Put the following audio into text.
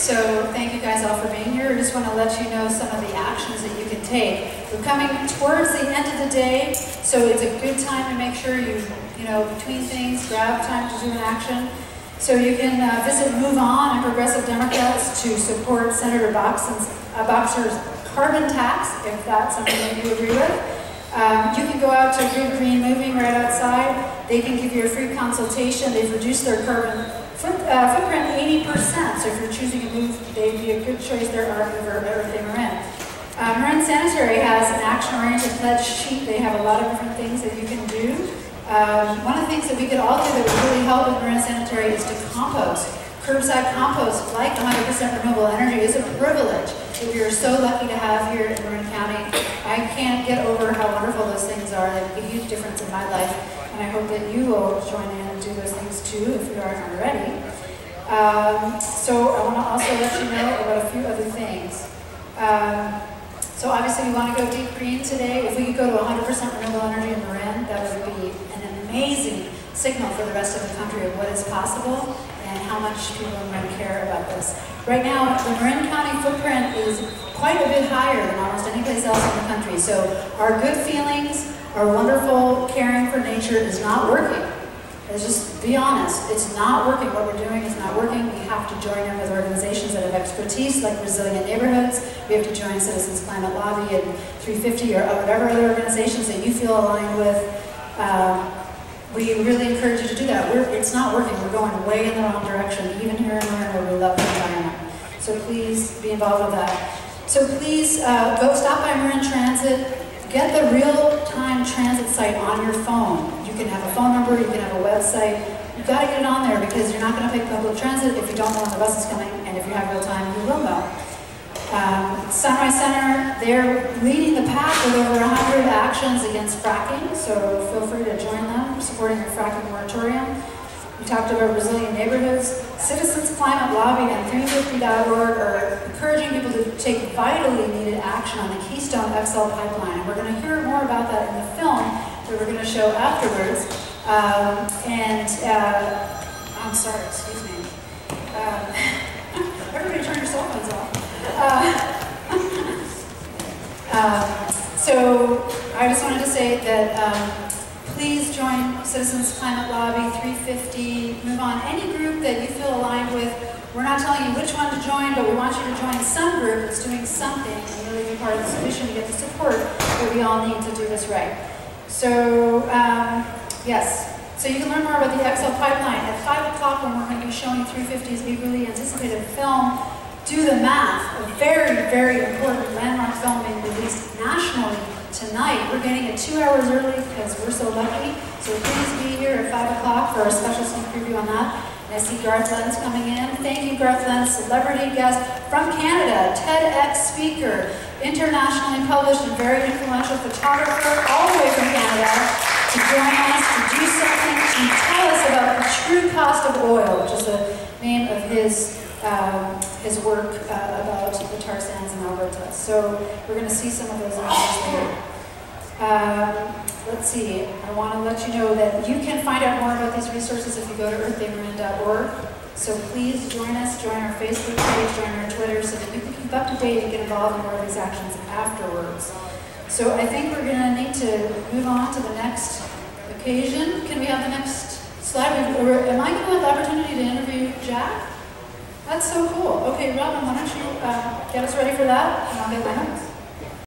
So thank you guys all for being here. I just want to let you know some of the actions that you can take. We're coming towards the end of the day, so it's a good time to make sure you, you know, between things, grab time to do an action. So you can uh, visit Move On and Progressive Democrats to support Senator Boxer's, uh, Boxer's carbon tax, if that's something that you agree with. Um, you can go out to Good Green Moving right outside. They can give you a free consultation. They've reduced their carbon uh, footprint 80%. So if you're choosing a move, they'd be a good choice. there are mover everything Marin. Uh, Marin Sanitary has an action-oriented pledge sheet. They have a lot of different things that you can do. Um, one of the things that we could all do that would really help with Marin Sanitary is to compost. Curbside compost, like 100% renewable energy, is a privilege we are so lucky to have here in Marin County. I can't get over how wonderful those things are. They make a huge difference in my life, and I hope that you will join in and do those things too if you aren't already. Um, so I want to also let you know about a few other things. Um, so obviously we want to go deep green today. If we could go to 100% renewable energy in Marin, that would be an amazing signal for the rest of the country of what is possible and how much people in Marin care about this. Right now, the Marin County footprint is quite a bit higher than almost any place else in the country. So our good feelings, our wonderful caring for nature is not working. Let's just be honest, it's not working. What we're doing is not working. We have to join in with organizations that have expertise, like Resilient Neighborhoods. We have to join Citizens Climate Lobby and 350 or whatever other organizations that you feel aligned with. Um, we really encourage you to do that. We're, it's not working. We're going way in the wrong direction, even here in Marin where we love the environment. So please be involved with that. So please uh, go stop by Marin Transit. Get the real-time transit site on your phone. You can have a phone number, you can have a website. You've got to get it on there because you're not going to take public transit if you don't know when the bus is coming, and if you have real time, you will know. Um, Sunrise Center, they're leading the pack with over 100 actions against fracking, so feel free to join them, supporting moratorium. We talked about resilient neighborhoods. Citizens Climate Lobby and 350.org are encouraging people to take vitally needed action on the Keystone XL pipeline. We're going to hear more about that in the film that we're going to show afterwards. Um, and uh, I'm sorry, excuse me. Um, everybody turn your cell phones off. Uh, um, so I just wanted to say that um, join Citizens Climate Lobby 350, move on, any group that you feel aligned with. We're not telling you which one to join, but we want you to join some group that's doing something and really be part of the solution to get the support that we all need to do this right. So, um, yes, so you can learn more about the XL pipeline. At 5 o'clock when we're going to be showing 350's eagerly anticipated film, do the math, a very, very important landmark film being released nationally tonight. We're getting it two hours early because we're so lucky. So please be here at 5 o'clock for a special sneak preview on that. And I see Garth Lenz coming in. Thank you, Garth Lenz, celebrity guest from Canada, TEDx speaker, internationally published and very influential photographer, all the way from Canada, to join us, to do something, to tell us about the true cost of oil, which is the name of his um, his work uh, about the tar sands in Alberta. So we're going to see some of those images. Um, let's see, I want to let you know that you can find out more about these resources if you go to earthdaymarin.org. So please join us, join our Facebook page, join our Twitter so that you can keep up to date and get involved in more of these actions afterwards. So I think we're going to need to move on to the next occasion. Can we have the next slide? Am I going to have the opportunity to interview Jack? That's so cool. Okay, Robin, why don't you uh, get us ready for that, and I'll get.